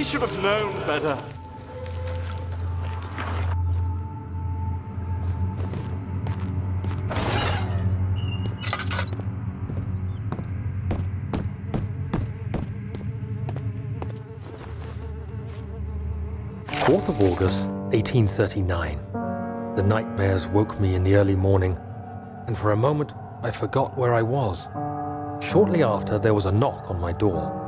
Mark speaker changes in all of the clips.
Speaker 1: He should have known better.
Speaker 2: Fourth of August, 1839. The nightmares woke me in the early morning, and for a moment I forgot where I was. Shortly after, there was a knock on my door.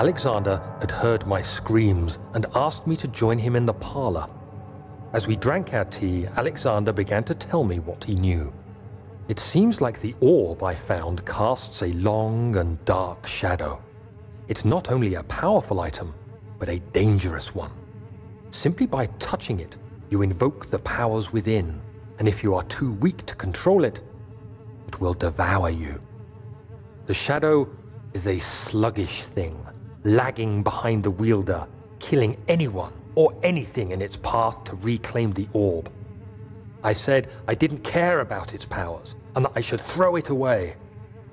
Speaker 2: Alexander had heard my screams and asked me to join him in the parlor. As we drank our tea, Alexander began to tell me what he knew. It seems like the orb I found casts a long and dark shadow. It's not only a powerful item, but a dangerous one. Simply by touching it, you invoke the powers within, and if you are too weak to control it, it will devour you. The shadow is a sluggish thing, lagging behind the wielder, killing anyone or anything in its path to reclaim the orb. I said I didn't care about its powers and that I should throw it away.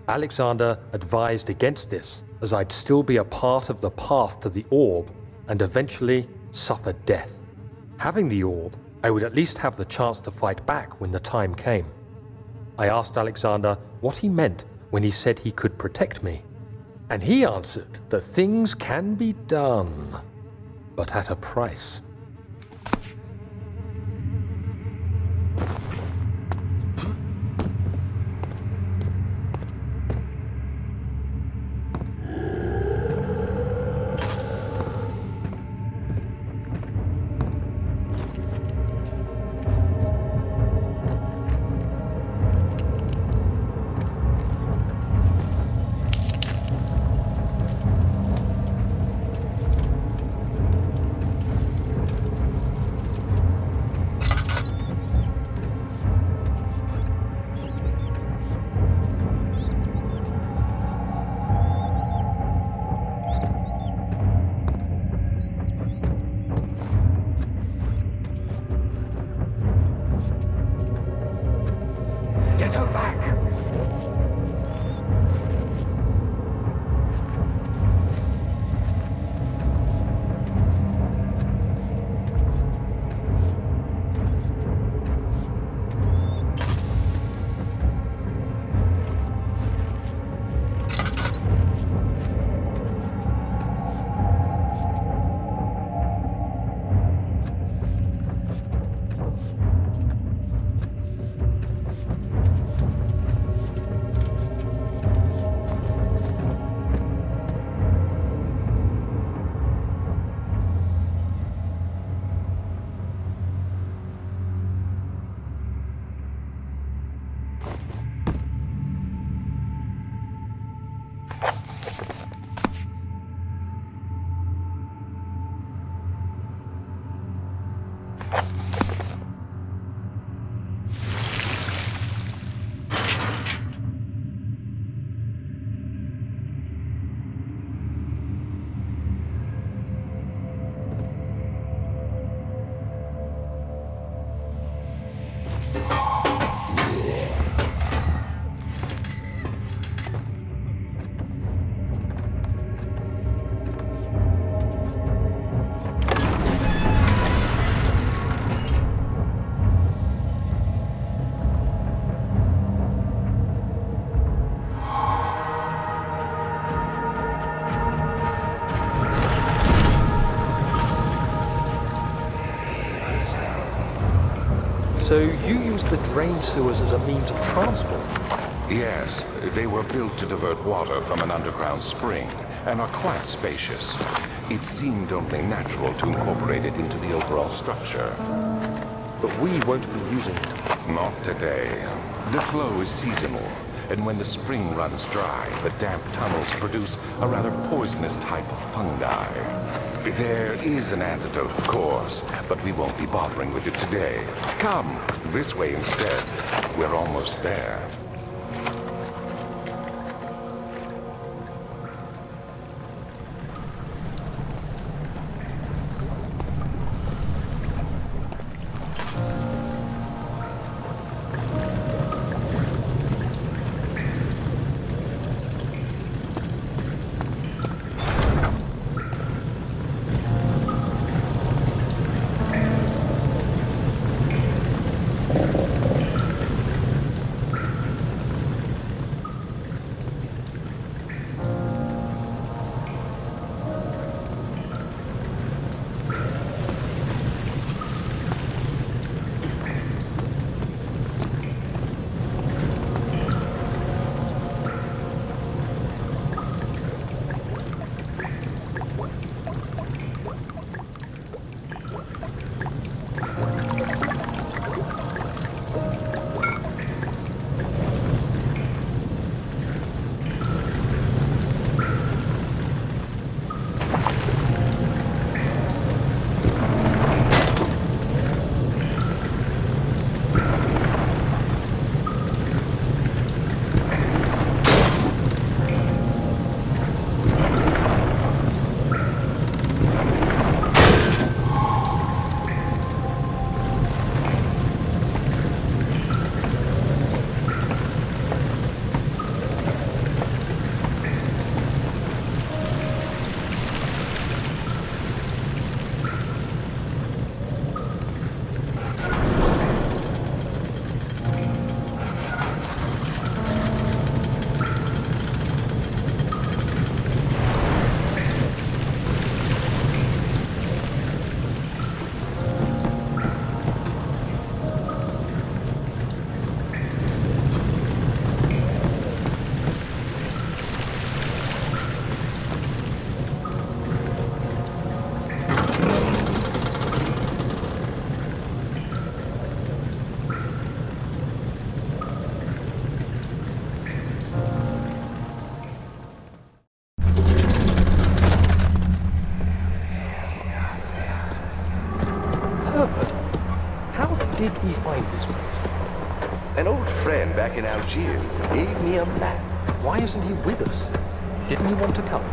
Speaker 2: Alexander advised against this, as I'd still be a part of the path to the orb and eventually suffer death. Having the orb, I would at least have the chance to fight back when the time came. I asked Alexander what he meant when he said he could protect me, and he answered that things can be done, but at a price. Oh! So you used the drain sewers as a means of transport?
Speaker 3: Yes, they were built to divert water from an underground spring and are quite spacious. It seemed only natural to incorporate it into the overall structure.
Speaker 2: But we won't be using it.
Speaker 3: Not today. The flow is seasonal, and when the spring runs dry, the damp tunnels produce a rather poisonous type of fungi. There is an antidote, of course, but we won't be bothering with it today. Come, this way instead. We're almost there.
Speaker 4: Back in Algiers gave me a map.
Speaker 2: Why isn't he with us? Didn't he want to come?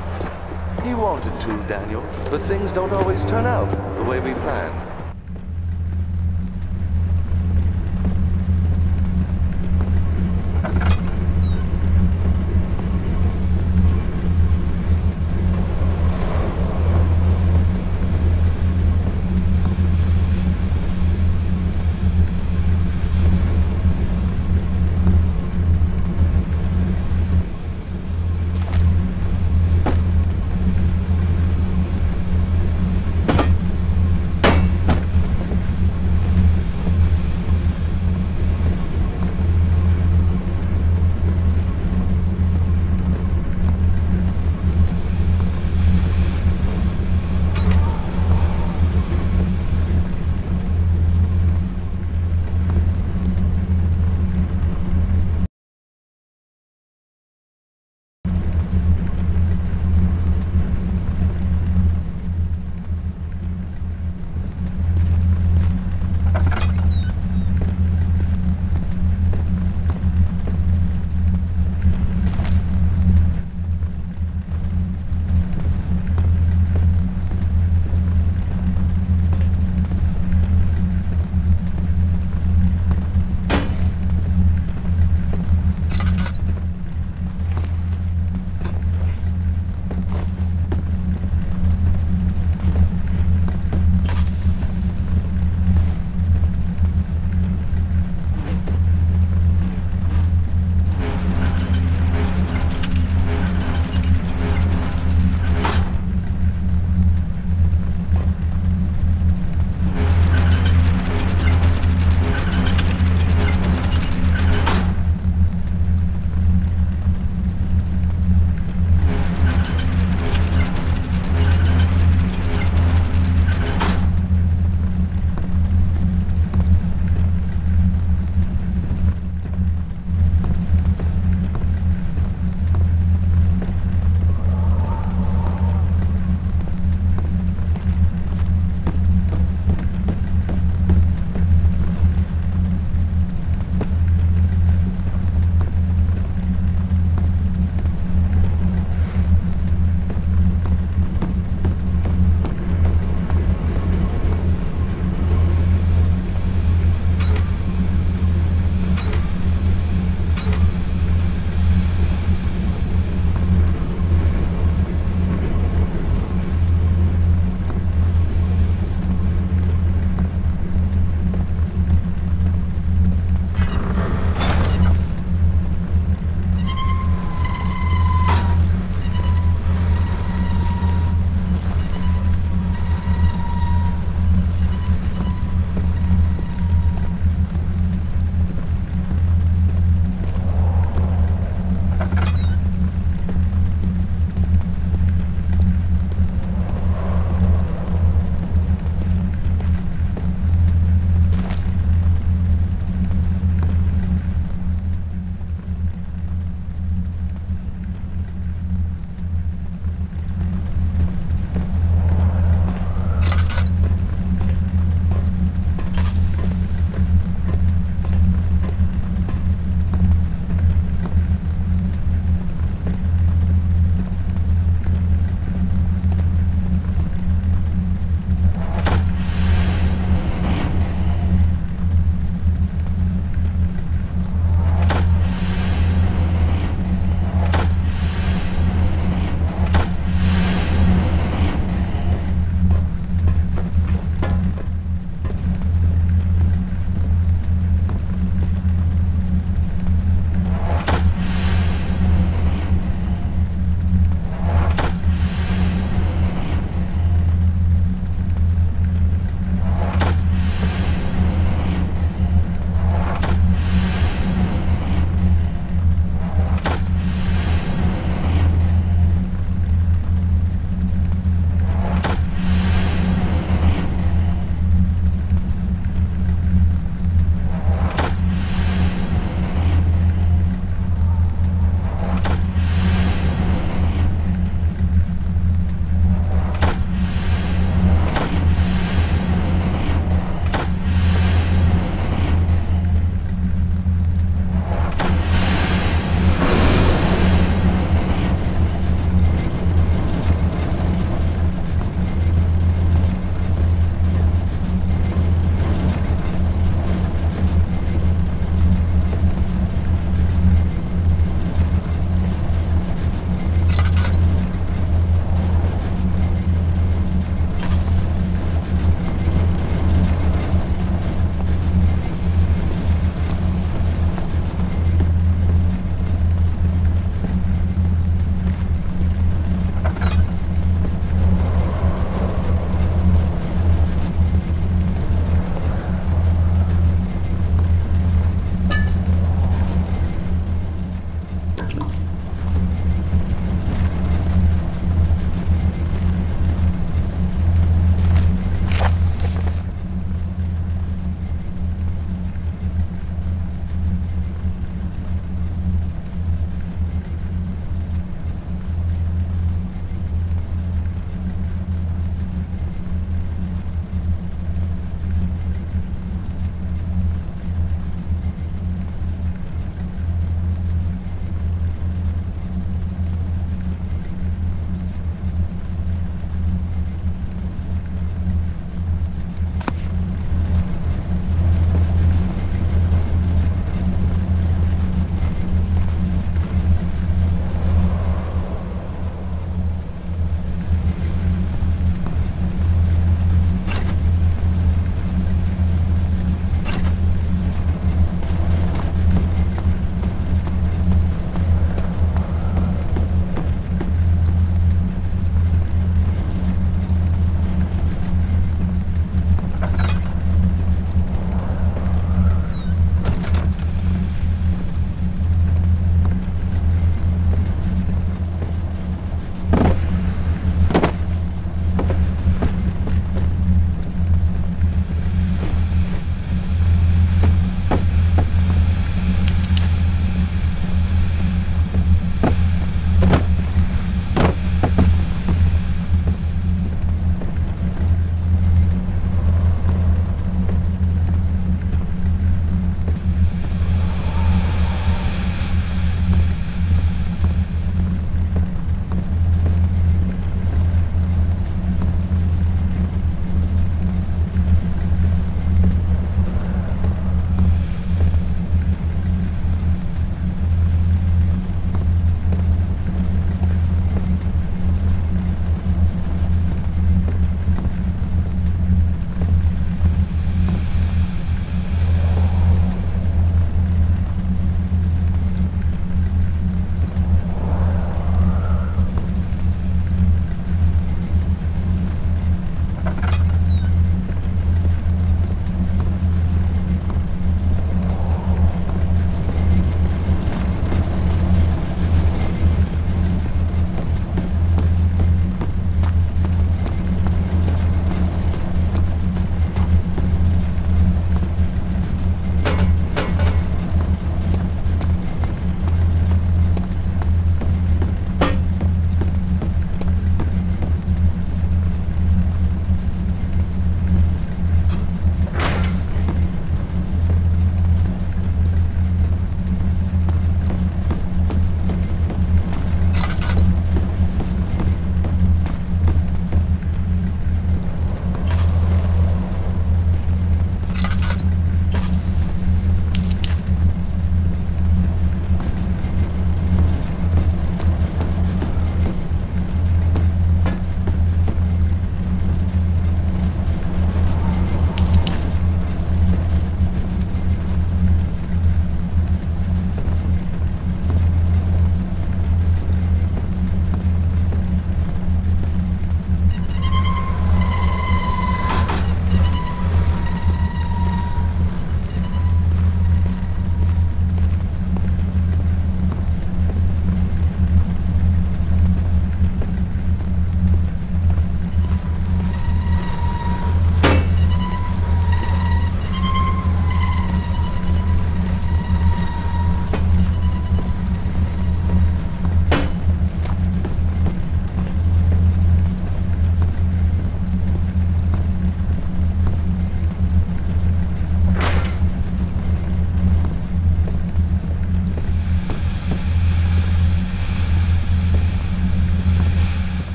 Speaker 4: He wanted to, Daniel, but things don't always turn out the way we planned.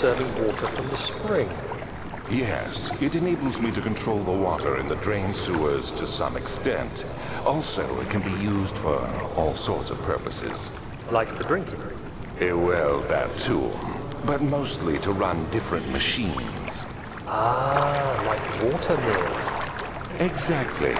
Speaker 2: You're water from the spring.
Speaker 3: Yes, it enables me to control the water in the drain sewers to some extent. Also, it can be used for all sorts of purposes.
Speaker 2: Like for drinking.
Speaker 3: Eh, well, that too. But mostly to run different machines.
Speaker 2: Ah, like water mills.
Speaker 3: Exactly.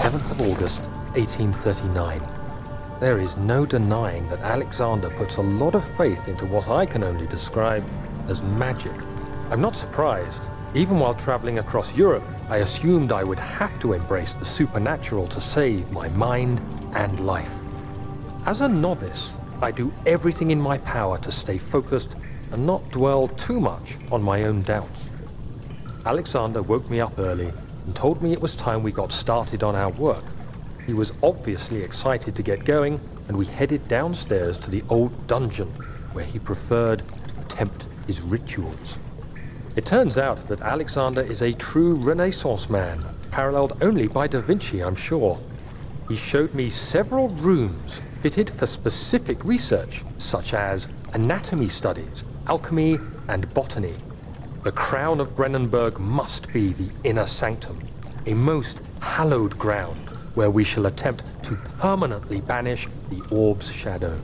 Speaker 2: Seventh of August, 1839. There is no denying that Alexander puts a lot of faith into what I can only describe as magic. I'm not surprised. Even while traveling across Europe, I assumed I would have to embrace the supernatural to save my mind and life. As a novice, I do everything in my power to stay focused and not dwell too much on my own doubts. Alexander woke me up early and told me it was time we got started on our work. He was obviously excited to get going, and we headed downstairs to the old dungeon where he preferred to attempt his rituals. It turns out that Alexander is a true Renaissance man, paralleled only by Da Vinci, I'm sure. He showed me several rooms fitted for specific research, such as anatomy studies, alchemy, and botany. The crown of Brennenburg must be the inner sanctum, a most hallowed ground where we shall attempt to permanently banish the orb's shadow.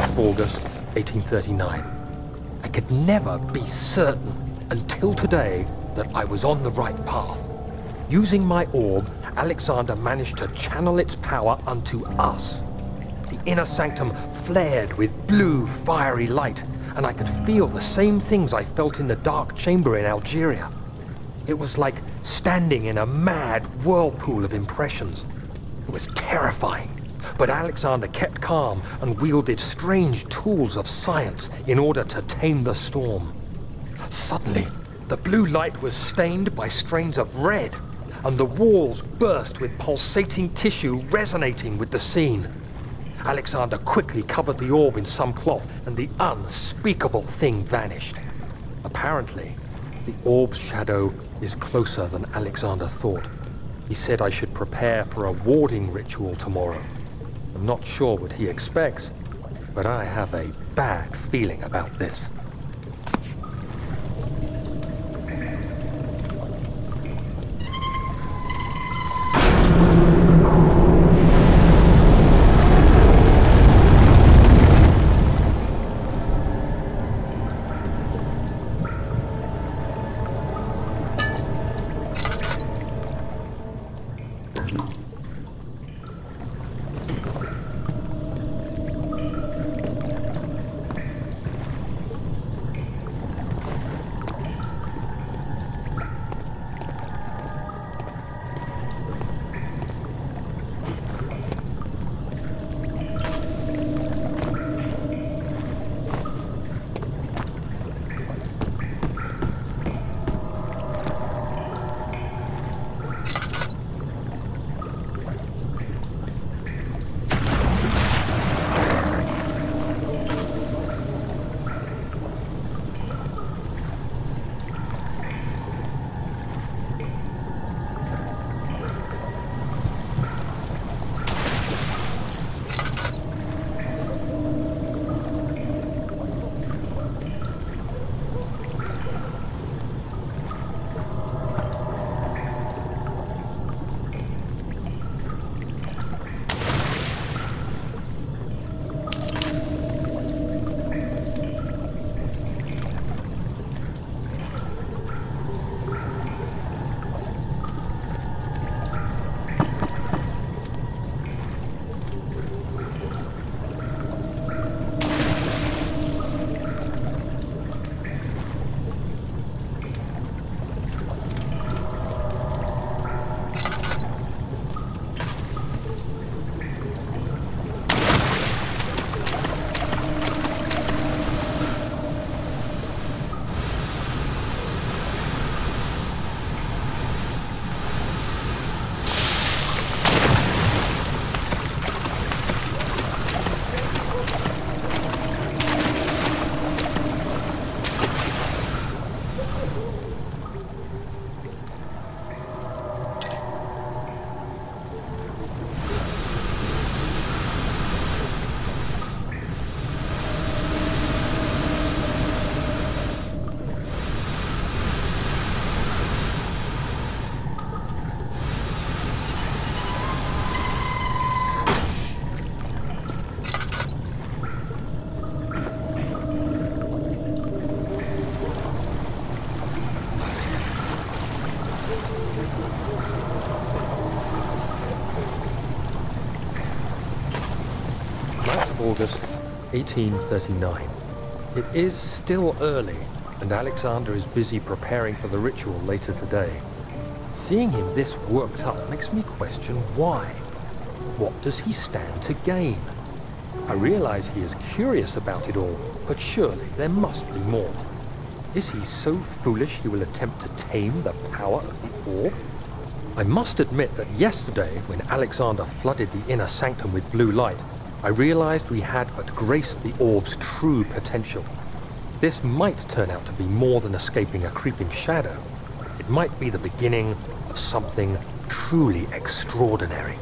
Speaker 2: 8th of August, 1839. I could never be certain until today that I was on the right path. Using my orb, Alexander managed to channel its power unto us. The inner sanctum flared with blue, fiery light, and I could feel the same things I felt in the dark chamber in Algeria. It was like standing in a mad whirlpool of impressions. It was terrifying, but Alexander kept calm and wielded strange tools of science in order to tame the storm. Suddenly, the blue light was stained by strains of red, and the walls burst with pulsating tissue resonating with the scene. Alexander quickly covered the orb in some cloth, and the unspeakable thing vanished. Apparently, the orb's shadow is closer than Alexander thought. He said I should prepare for a warding ritual tomorrow. I'm not sure what he expects, but I have a bad feeling about this. August 1839. It is still early, and Alexander is busy preparing for the ritual later today. Seeing him this worked up makes me question why. What does he stand to gain? I realize he is curious about it all, but surely there must be more. Is he so foolish he will attempt to tame the power of the orb? I must admit that yesterday, when Alexander flooded the inner sanctum with blue light, I realized we had but graced the orb's true potential. This might turn out to be more than escaping a creeping shadow. It might be the beginning of something truly extraordinary.